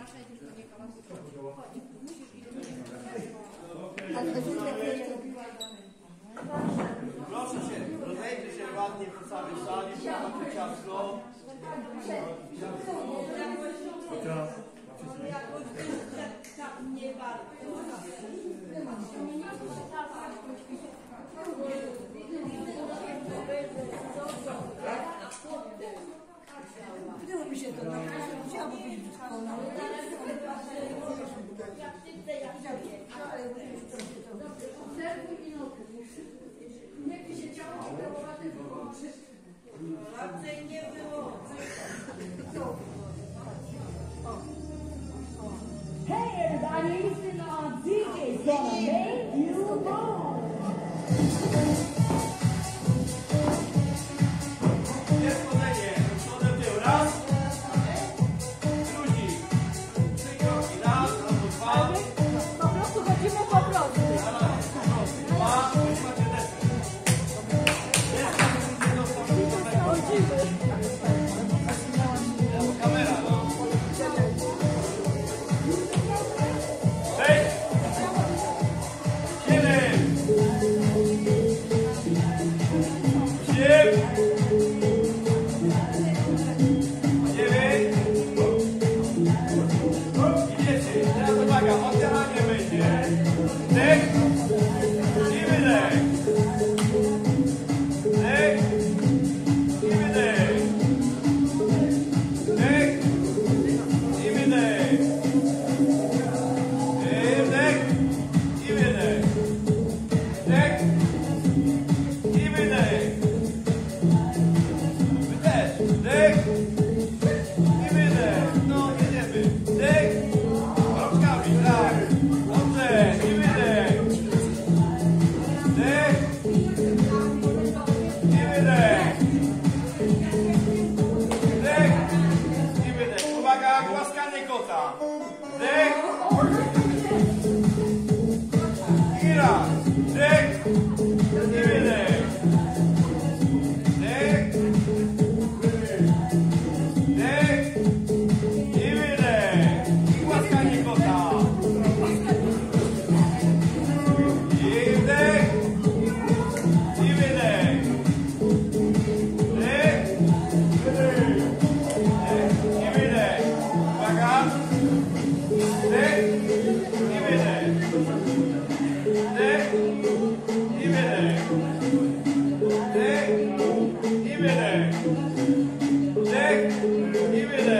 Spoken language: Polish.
Proszę tylko nie komuś chodzić. Musisz iść do niego. Proszę cię, rozejdzie się ładnie po całej sali, po ciasto. Nie warto. Tak? Biliyorum Hey everybody, It's the DJ's gonna make you go. 夢だよ